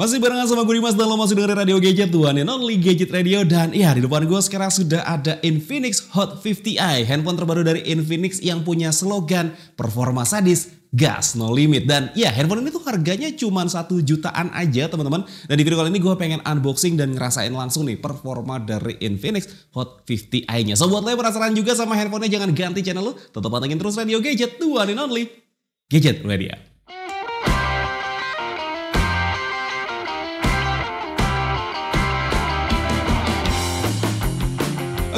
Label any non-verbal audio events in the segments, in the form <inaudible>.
Masih barengan sama gue Dimas dan lo masih dengerin Radio Gadget Tuan and Only Gadget Radio. Dan ya di depan gue sekarang sudah ada Infinix Hot 50i Handphone terbaru dari Infinix yang punya slogan Performa sadis, gas no limit. Dan ya handphone ini tuh harganya cuma satu jutaan aja teman-teman. Dan di video kali ini gue pengen unboxing dan ngerasain langsung nih performa dari Infinix Hot 50i nya So buat lo yang penasaran juga sama handphonenya jangan ganti channel lo. Tetap pantengin terus Radio Gadget Tuan and Only Gadget Radio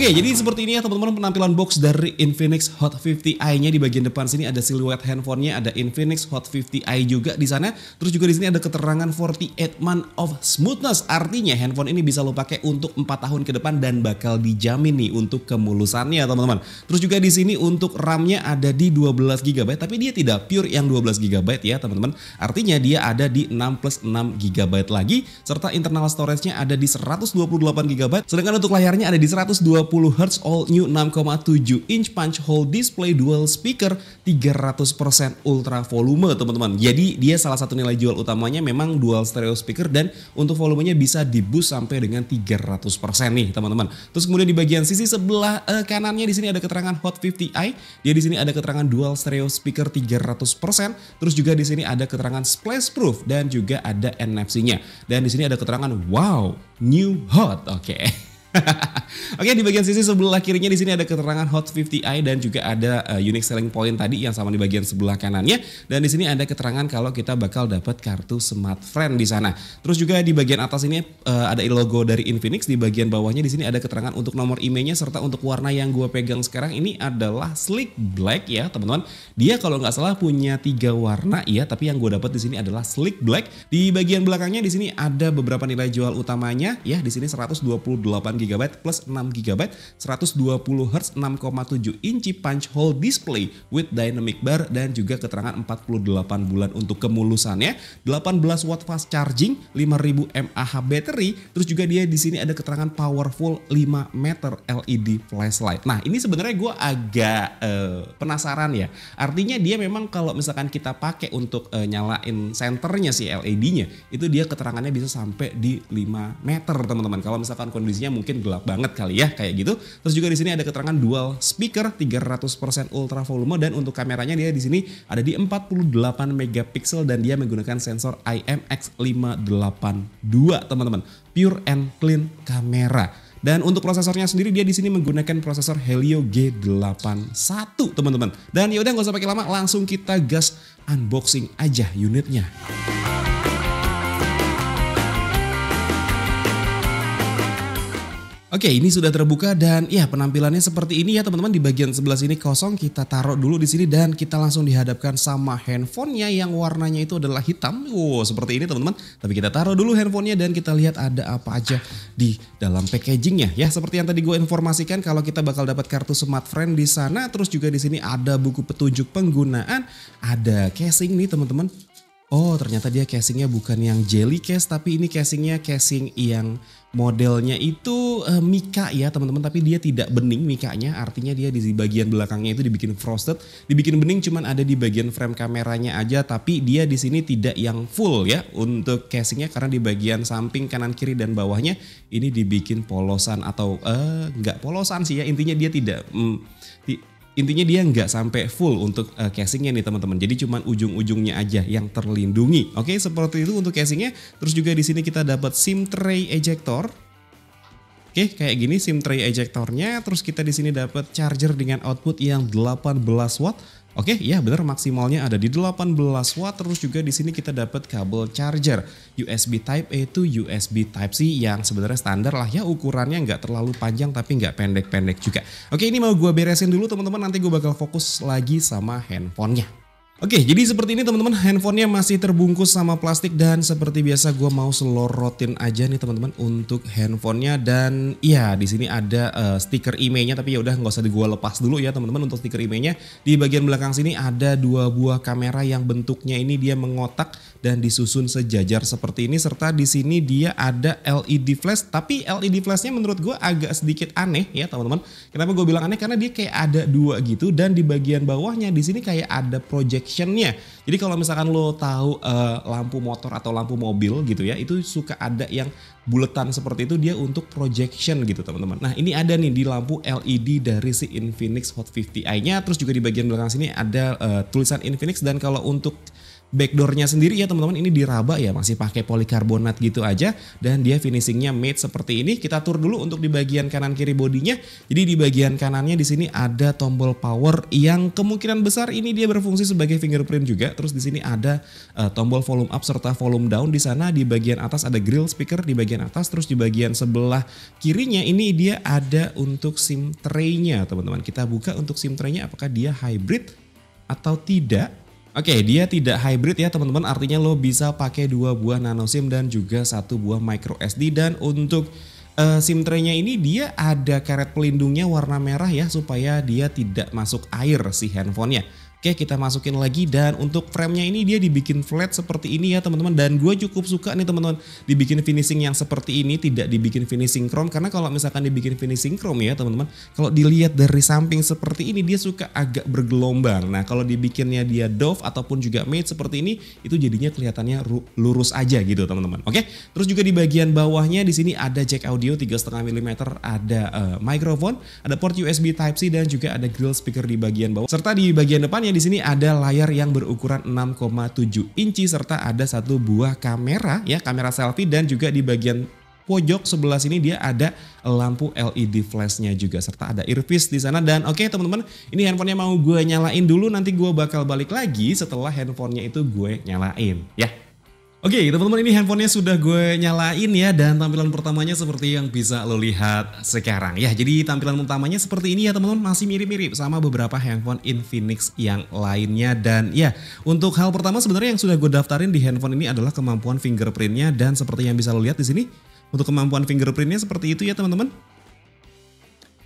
Oke, jadi seperti ini ya teman-teman penampilan box dari Infinix Hot 50i-nya di bagian depan sini ada siluet handphonenya, ada Infinix Hot 50i juga di sana. Terus juga di sini ada keterangan 48 month of smoothness. Artinya handphone ini bisa lo pakai untuk 4 tahun ke depan dan bakal dijamin nih untuk kemulusannya teman-teman. Terus juga di sini untuk RAM-nya ada di 12 GB, tapi dia tidak pure yang 12 GB ya teman-teman. Artinya dia ada di 6 plus 6 GB lagi serta internal storage-nya ada di 128 GB. Sedangkan untuk layarnya ada di 120 Hz all new 6,7 inch punch hole display dual speaker 300% ultra volume teman-teman. Jadi dia salah satu nilai jual utamanya memang dual stereo speaker dan untuk volumenya bisa di boost sampai dengan 300% nih teman-teman. Terus kemudian di bagian sisi sebelah uh, kanannya di sini ada keterangan Hot 50i. Dia di sini ada keterangan dual stereo speaker 300%. Terus juga di sini ada keterangan splash proof dan juga ada NFC-nya. Dan di sini ada keterangan wow, new hot. Oke. Okay. <laughs> <laughs> Oke di bagian sisi sebelah kirinya di sini ada keterangan Hot 50i dan juga ada uh, unique selling point tadi yang sama di bagian sebelah kanannya dan di sini ada keterangan kalau kita bakal dapat kartu Smart Friend di sana. Terus juga di bagian atas ini uh, ada logo dari Infinix di bagian bawahnya di sini ada keterangan untuk nomor emailnya serta untuk warna yang gue pegang sekarang ini adalah sleek black ya teman-teman. Dia kalau nggak salah punya tiga warna ya tapi yang gue dapat di sini adalah sleek black. Di bagian belakangnya di sini ada beberapa nilai jual utamanya ya di sini 128 GB plus 6 GB 120 Hz 6,7 inci punch hole display with dynamic bar dan juga keterangan 48 bulan untuk kemulusannya. 18 watt fast charging 5000 mAh battery terus juga dia di sini ada keterangan powerful 5 meter LED flashlight. Nah ini sebenarnya gue agak uh, penasaran ya. Artinya dia memang kalau misalkan kita pakai untuk uh, nyalain senternya si LED-nya itu dia keterangannya bisa sampai di 5 meter teman-teman. Kalau misalkan kondisinya mungkin gelap banget kali ya kayak gitu. Terus juga di sini ada keterangan dual speaker 300% ultra volume dan untuk kameranya dia di sini ada di 48 megapiksel dan dia menggunakan sensor IMX582 teman-teman. Pure and clean kamera. Dan untuk prosesornya sendiri dia di sini menggunakan prosesor Helio G81 teman-teman. Dan yaudah nggak usah pakai lama langsung kita gas unboxing aja unitnya. Oke ini sudah terbuka dan ya penampilannya seperti ini ya teman-teman di bagian sebelah sini kosong kita taruh dulu di sini dan kita langsung dihadapkan sama handphonenya yang warnanya itu adalah hitam. Wow seperti ini teman-teman. Tapi kita taruh dulu handphonenya dan kita lihat ada apa aja di dalam packagingnya ya seperti yang tadi gue informasikan kalau kita bakal dapat kartu Smart Friend di sana terus juga di sini ada buku petunjuk penggunaan ada casing nih teman-teman. Oh ternyata dia casingnya bukan yang jelly case tapi ini casingnya casing yang modelnya itu uh, mika ya teman-teman. Tapi dia tidak bening mikanya. Artinya dia di bagian belakangnya itu dibikin frosted. Dibikin bening cuman ada di bagian frame kameranya aja. Tapi dia di sini tidak yang full ya untuk casingnya. Karena di bagian samping kanan kiri dan bawahnya ini dibikin polosan atau uh, nggak polosan sih ya. Intinya dia tidak mm, intinya dia nggak sampai full untuk uh, casingnya nih teman-teman. Jadi cuman ujung-ujungnya aja yang terlindungi. Oke, seperti itu untuk casingnya. Terus juga di sini kita dapat SIM tray ejector. Oke, kayak gini SIM tray ejectornya. Terus kita di sini dapat charger dengan output yang 18 watt Oke, ya benar maksimalnya ada di 18 watt terus juga di sini kita dapat kabel charger USB Type A to USB Type C yang sebenarnya standar lah ya ukurannya nggak terlalu panjang tapi nggak pendek-pendek juga. Oke, ini mau gue beresin dulu teman-teman nanti gue bakal fokus lagi sama handphonenya. Oke, jadi seperti ini teman-teman, handphonenya masih terbungkus sama plastik dan seperti biasa gue mau selorotin aja nih teman-teman untuk handphonenya dan iya di sini ada uh, stiker emailnya tapi ya udah nggak usah gue lepas dulu ya teman-teman untuk stiker emailnya. Di bagian belakang sini ada dua buah kamera yang bentuknya ini dia mengotak dan disusun sejajar seperti ini serta di sini dia ada LED flash tapi LED flashnya menurut gue agak sedikit aneh ya teman-teman. Kenapa gue bilang aneh karena dia kayak ada dua gitu dan di bagian bawahnya di sini kayak ada projectionnya. Jadi kalau misalkan lo tahu uh, lampu motor atau lampu mobil gitu ya itu suka ada yang buletan seperti itu dia untuk projection gitu teman-teman. Nah ini ada nih di lampu LED dari si Infinix Hot 50i-nya terus juga di bagian belakang sini ada uh, tulisan Infinix dan kalau untuk backdoornya sendiri ya teman-teman. Ini diraba ya masih pakai polikarbonat gitu aja. Dan dia finishingnya matte seperti ini. Kita tur dulu untuk di bagian kanan kiri bodinya. Jadi di bagian kanannya di sini ada tombol power yang kemungkinan besar ini dia berfungsi sebagai fingerprint juga. Terus di sini ada uh, tombol volume up serta volume down. Di sana di bagian atas ada grill speaker di bagian atas terus di bagian sebelah kirinya ini dia ada untuk sim tray-nya teman-teman. Kita buka untuk sim tray-nya apakah dia hybrid atau tidak Oke, okay, dia tidak hybrid ya teman-teman. Artinya lo bisa pakai dua buah nano SIM dan juga satu buah micro SD dan untuk uh, SIM tray-nya ini dia ada karet pelindungnya warna merah ya supaya dia tidak masuk air si handphonenya. Oke kita masukin lagi dan untuk framenya ini dia dibikin flat seperti ini ya teman-teman. Dan gue cukup suka nih teman-teman dibikin finishing yang seperti ini tidak dibikin finishing chrome. Karena kalau misalkan dibikin finishing chrome ya teman-teman kalau dilihat dari samping seperti ini dia suka agak bergelombang. Nah kalau dibikinnya dia dove ataupun juga matte seperti ini itu jadinya kelihatannya lurus aja gitu teman-teman. Oke terus juga di bagian bawahnya di sini ada jack audio 3,5 mm ada uh, microphone ada port USB Type C dan juga ada grill speaker di bagian bawah. Serta di bagian depannya di sini ada layar yang berukuran 6,7 inci serta ada satu buah kamera ya, kamera selfie dan juga di bagian pojok sebelah sini dia ada lampu LED flashnya juga serta ada earpiece di sana dan oke okay, teman-teman ini handphonenya mau gue nyalain dulu nanti gue bakal balik lagi setelah handphonenya itu gue nyalain ya. Oke okay, teman-teman ini handphonenya sudah gue nyalain ya dan tampilan pertamanya seperti yang bisa lo lihat sekarang ya. Jadi tampilan utamanya seperti ini ya teman-teman masih mirip-mirip sama beberapa handphone Infinix yang lainnya. Dan ya untuk hal pertama sebenarnya yang sudah gue daftarin di handphone ini adalah kemampuan fingerprintnya. Dan seperti yang bisa lo lihat di sini untuk kemampuan fingerprintnya seperti itu ya teman-teman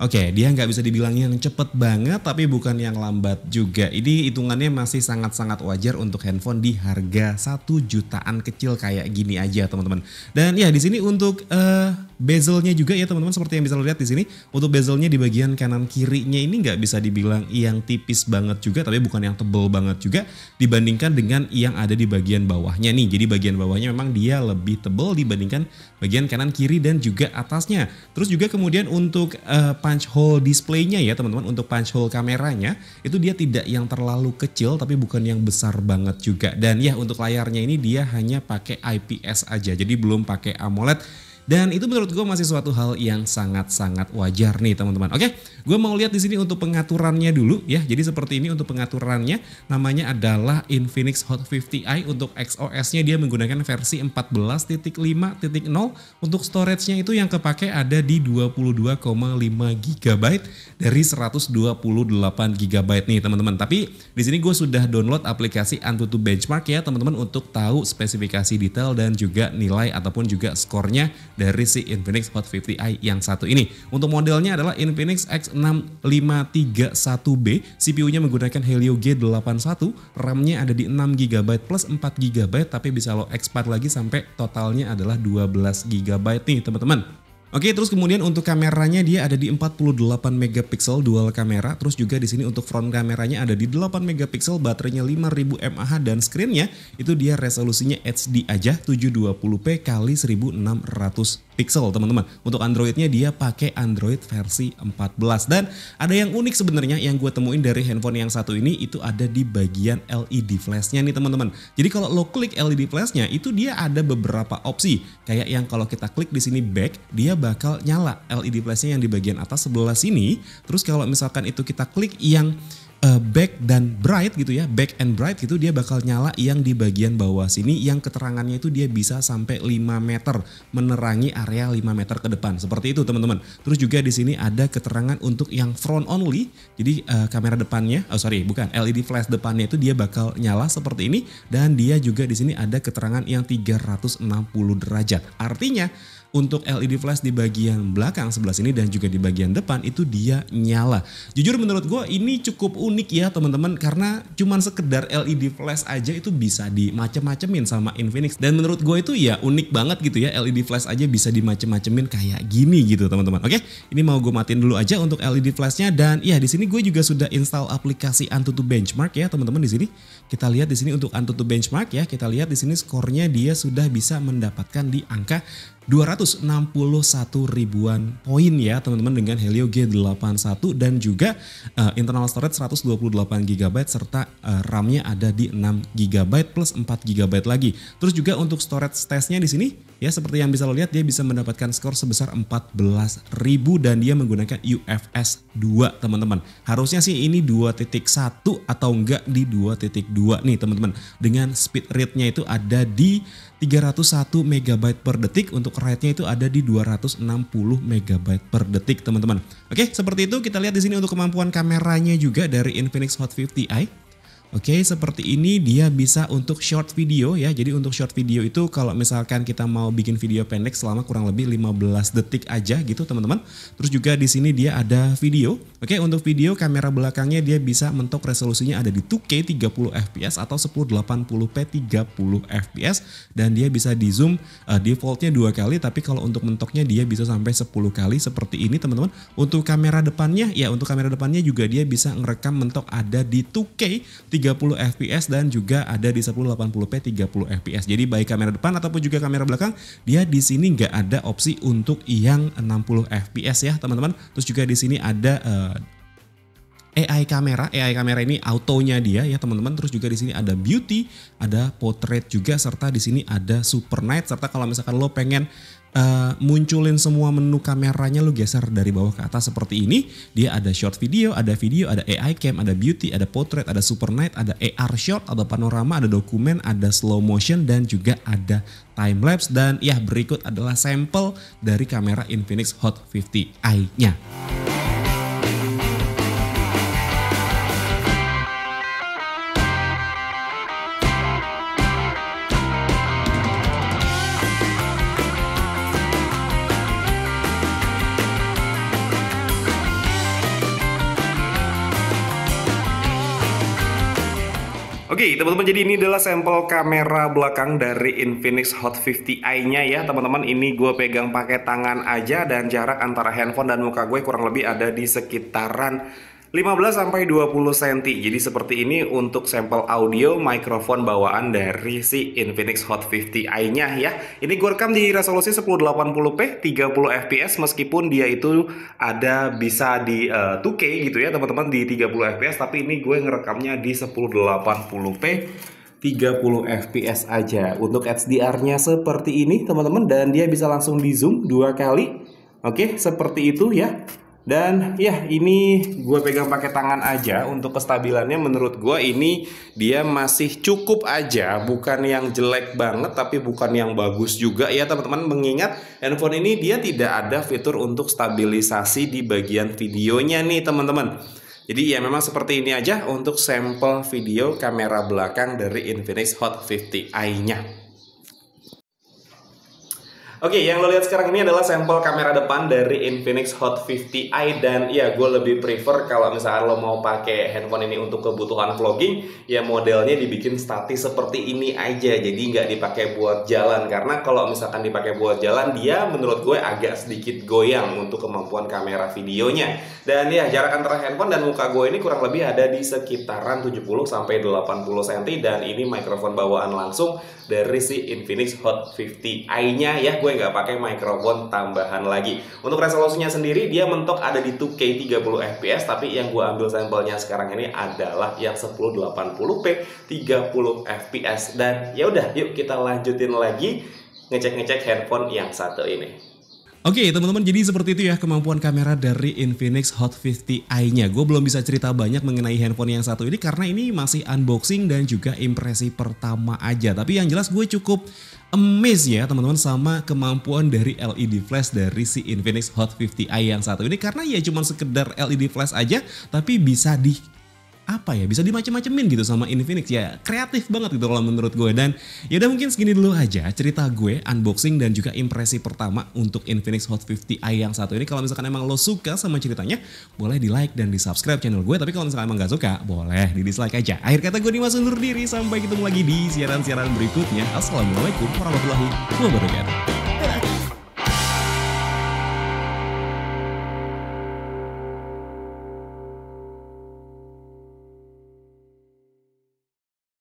Oke, okay, dia nggak bisa dibilang yang cepet banget tapi bukan yang lambat juga. Ini hitungannya masih sangat-sangat wajar untuk handphone di harga satu jutaan kecil kayak gini aja teman-teman. Dan ya di sini untuk uh, bezelnya juga ya teman-teman seperti yang bisa lihat di sini. Untuk bezelnya di bagian kanan kirinya ini nggak bisa dibilang yang tipis banget juga tapi bukan yang tebel banget juga dibandingkan dengan yang ada di bagian bawahnya nih. Jadi bagian bawahnya memang dia lebih tebel dibandingkan bagian kanan kiri dan juga atasnya. Terus juga kemudian untuk uh, punch hole displaynya ya teman-teman untuk punch hole kameranya itu dia tidak yang terlalu kecil tapi bukan yang besar banget juga. Dan ya untuk layarnya ini dia hanya pakai IPS aja jadi belum pakai AMOLED dan itu menurut gue masih suatu hal yang sangat-sangat wajar nih teman-teman. Oke, gue mau lihat di sini untuk pengaturannya dulu ya. Jadi seperti ini untuk pengaturannya namanya adalah Infinix Hot 50i untuk XOS-nya dia menggunakan versi 14.5.0. Untuk storage-nya itu yang kepake ada di 22,5 GB dari 128 GB nih teman-teman. Tapi di sini gue sudah download aplikasi Antutu Benchmark ya teman-teman untuk tahu spesifikasi detail dan juga nilai ataupun juga skornya dari si Infinix Hot 50i yang satu ini. Untuk modelnya adalah Infinix X6531B, CPU-nya menggunakan Helio G81, RAM-nya ada di 6GB plus 4GB tapi bisa lo expand lagi sampai totalnya adalah 12GB nih teman-teman. Oke, terus kemudian untuk kameranya dia ada di 48 megapiksel dual kamera. Terus juga di sini untuk front kameranya ada di 8 megapiksel, baterainya 5000 mAh dan screennya itu dia resolusinya HD aja 720p kali 1600 pixel teman-teman. Untuk Androidnya dia pakai Android versi 14 dan ada yang unik sebenarnya yang gue temuin dari handphone yang satu ini itu ada di bagian LED flashnya nih teman-teman. Jadi kalau lo klik LED flashnya itu dia ada beberapa opsi kayak yang kalau kita klik di sini back dia bakal nyala LED flashnya yang di bagian atas sebelah sini. Terus kalau misalkan itu kita klik yang uh, back dan bright gitu ya, back and bright gitu dia bakal nyala yang di bagian bawah sini yang keterangannya itu dia bisa sampai 5 meter menerangi area 5 meter ke depan. Seperti itu teman-teman. Terus juga di sini ada keterangan untuk yang front only. Jadi uh, kamera depannya, oh sorry bukan LED flash depannya itu dia bakal nyala seperti ini dan dia juga di sini ada keterangan yang 360 derajat. Artinya untuk LED flash di bagian belakang sebelah sini dan juga di bagian depan itu dia nyala. Jujur menurut gue ini cukup unik ya teman-teman karena cuman sekedar LED flash aja itu bisa dimacem-macemin sama Infinix dan menurut gue itu ya unik banget gitu ya LED flash aja bisa dimacem-macemin kayak gini gitu teman-teman. Oke, ini mau gue matiin dulu aja untuk LED flashnya dan ya di sini gue juga sudah install aplikasi Antutu Benchmark ya teman-teman di sini. Kita lihat di sini untuk Antutu Benchmark ya, kita lihat di sini skornya dia sudah bisa mendapatkan di angka 261 ribuan poin ya teman-teman dengan Helio G81 dan juga uh, internal storage 128 GB serta uh, RAM-nya ada di 6 GB plus 4 GB lagi. Terus juga untuk storage testnya di sini ya seperti yang bisa lo lihat dia bisa mendapatkan skor sebesar 14.000 dan dia menggunakan UFS 2 teman-teman. Harusnya sih ini 2.1 atau enggak di 2.2 nih teman-teman. Dengan speed rate-nya itu ada di 301 MB per detik untuk rate-nya itu ada di 260 MB per detik teman-teman. Oke, seperti itu kita lihat di sini untuk kemampuan kameranya juga dari Infinix Hot 50i. Oke, seperti ini dia bisa untuk short video ya. Jadi untuk short video itu kalau misalkan kita mau bikin video pendek selama kurang lebih 15 detik aja gitu teman-teman. Terus juga di sini dia ada video. Oke, untuk video kamera belakangnya dia bisa mentok resolusinya ada di 2K 30 fps atau 1080p 30 fps dan dia bisa di zoom uh, defaultnya dua kali tapi kalau untuk mentoknya dia bisa sampai 10 kali seperti ini teman-teman. Untuk kamera depannya ya untuk kamera depannya juga dia bisa ngerekam mentok ada di 2K 30 fps dan juga ada di 1080p 30 fps. Jadi baik kamera depan ataupun juga kamera belakang, dia di sini nggak ada opsi untuk yang 60 fps ya teman-teman. Terus juga di sini ada uh, AI kamera, AI kamera ini autonya dia ya teman-teman. Terus juga di sini ada beauty, ada portrait juga serta di sini ada super night serta kalau misalkan lo pengen uh, munculin semua menu kameranya lu geser dari bawah ke atas seperti ini. Dia ada short video, ada video, ada AI cam, ada beauty, ada portrait, ada super night, ada AR shot, ada panorama, ada dokumen, ada slow motion dan juga ada time lapse dan ya berikut adalah sampel dari kamera Infinix Hot 50i-nya. Oke teman-teman jadi ini adalah sampel kamera belakang dari Infinix Hot 50i-nya ya. Teman-teman ini gue pegang pakai tangan aja dan jarak antara handphone dan muka gue kurang lebih ada di sekitaran 15 sampai 20 cm. Jadi seperti ini untuk sampel audio mikrofon bawaan dari si Infinix Hot 50i-nya ya. Ini gue rekam di resolusi 1080p 30 fps meskipun dia itu ada bisa di uh, eh, 2K gitu ya teman-teman di 30 fps tapi ini gue ngerekamnya di 1080p 30 fps aja. Untuk HDR-nya seperti ini teman-teman dan dia bisa langsung di zoom dua kali. Oke, seperti itu ya. Dan ya ini gue pegang pakai tangan aja untuk kestabilannya menurut gue ini dia masih cukup aja bukan yang jelek banget tapi bukan yang bagus juga ya teman-teman mengingat handphone ini dia tidak ada fitur untuk stabilisasi di bagian videonya nih teman-teman. Jadi ya memang seperti ini aja untuk sampel video kamera belakang dari Infinix Hot 50i-nya. Oke, okay, yang lo lihat sekarang ini adalah sampel kamera depan dari Infinix Hot 50i dan ya gue lebih prefer kalau misalnya lo mau pakai handphone ini untuk kebutuhan vlogging, ya modelnya dibikin statis seperti ini aja, jadi nggak dipakai buat jalan. Karena kalau misalkan dipakai buat jalan dia menurut gue agak sedikit goyang untuk kemampuan kamera videonya. Dan ya jarak antara handphone dan muka gue ini kurang lebih ada di sekitaran 70 sampai 80 cm dan ini mikrofon bawaan langsung dari si Infinix Hot 50i-nya ya. Gue gue nggak pakai mikrofon tambahan lagi. Untuk resolusinya sendiri dia mentok ada di 2K 30 fps tapi yang gue ambil sampelnya sekarang ini adalah yang 1080p 30 fps dan ya udah yuk kita lanjutin lagi ngecek-ngecek handphone yang satu ini. Oke okay, teman-teman jadi seperti itu ya kemampuan kamera dari Infinix Hot 50i-nya. Gue belum bisa cerita banyak mengenai handphone yang satu ini karena ini masih unboxing dan juga impresi pertama aja. Tapi yang jelas gue cukup amazed ya teman-teman sama kemampuan dari LED flash dari si Infinix Hot 50i yang satu ini. Karena ya cuma sekedar LED flash aja tapi bisa di apa ya bisa dimacem-macemin gitu sama Infinix. Ya kreatif banget gitu kalau menurut gue. Dan ya udah mungkin segini dulu aja cerita gue unboxing dan juga impresi pertama untuk Infinix Hot 50i yang satu ini. Kalau misalkan emang lo suka sama ceritanya boleh di like dan di subscribe channel gue. Tapi kalau misalkan emang gak suka boleh di dislike aja. Akhir kata gue Dimas undur diri. Sampai ketemu lagi di siaran-siaran berikutnya. Assalamualaikum warahmatullahi wabarakatuh